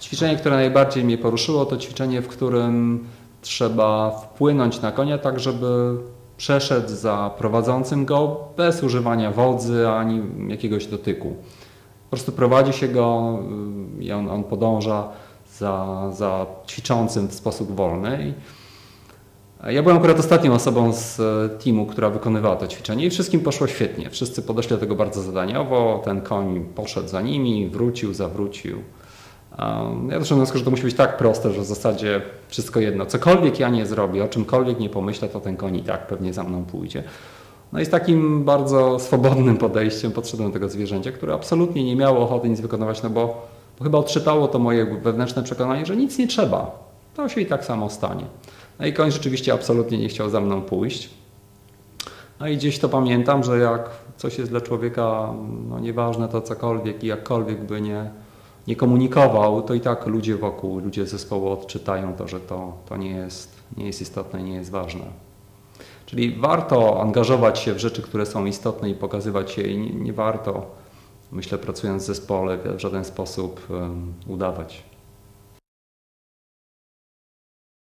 Ćwiczenie, które najbardziej mnie poruszyło, to ćwiczenie, w którym trzeba wpłynąć na konia tak, żeby przeszedł za prowadzącym go bez używania wodzy ani jakiegoś dotyku. Po prostu prowadzi się go y, i on, on podąża za, za ćwiczącym w sposób wolny. Ja byłem akurat ostatnią osobą z e, teamu, która wykonywała to ćwiczenie i wszystkim poszło świetnie. Wszyscy podeszli do tego bardzo zadaniowo, ten koń poszedł za nimi, wrócił, zawrócił. Ja doszedłem do wniosku, że to musi być tak proste, że w zasadzie wszystko jedno. Cokolwiek ja nie zrobię, o czymkolwiek nie pomyślę, to ten koń i tak pewnie za mną pójdzie. No i z takim bardzo swobodnym podejściem podszedłem do tego zwierzęcia, które absolutnie nie miało ochoty nic wykonywać, no bo, bo chyba odczytało to moje wewnętrzne przekonanie, że nic nie trzeba. To się i tak samo stanie. No i koń rzeczywiście absolutnie nie chciał za mną pójść. No i gdzieś to pamiętam, że jak coś jest dla człowieka no nieważne to cokolwiek i jakkolwiek by nie, nie komunikował, to i tak ludzie wokół, ludzie zespołu odczytają to, że to, to nie, jest, nie jest istotne, nie jest ważne. Czyli warto angażować się w rzeczy, które są istotne i pokazywać je i nie, nie warto, myślę, pracując w zespole, w żaden sposób um, udawać.